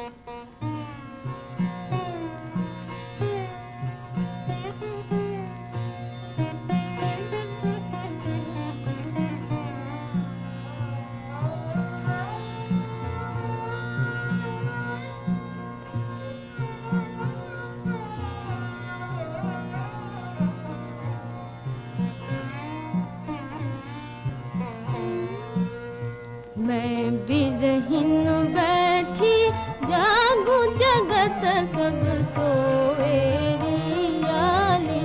मैं बिरहिन बैठी जगत सब सोए रियाली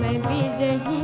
मैं बिरहिन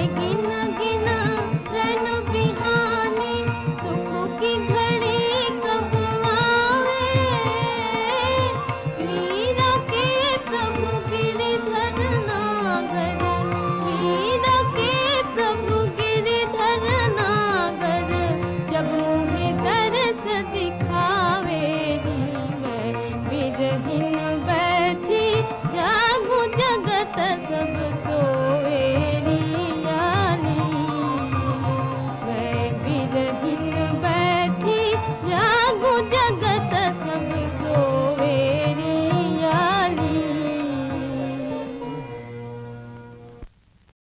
लेकिन